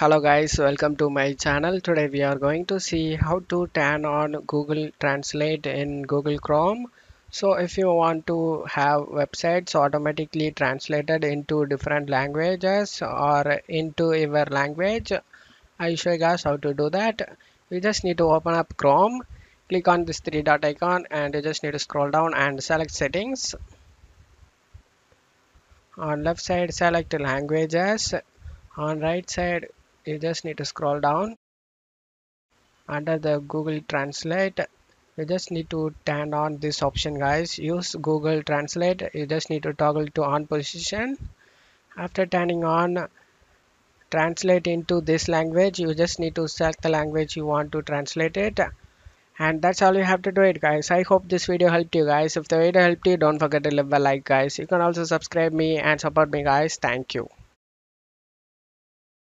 Hello guys, welcome to my channel. Today we are going to see how to turn on Google Translate in Google Chrome. So if you want to have websites automatically translated into different languages or into your language, I'll show you guys how to do that. You just need to open up Chrome, click on this three dot icon and you just need to scroll down and select settings. On left side select languages on right side you just need to scroll down under the Google Translate. You just need to turn on this option guys. Use Google Translate. You just need to toggle to on position. After turning on translate into this language. You just need to select the language you want to translate it. And that's all you have to do it guys. I hope this video helped you guys. If the video helped you don't forget to leave a like guys. You can also subscribe me and support me guys. Thank you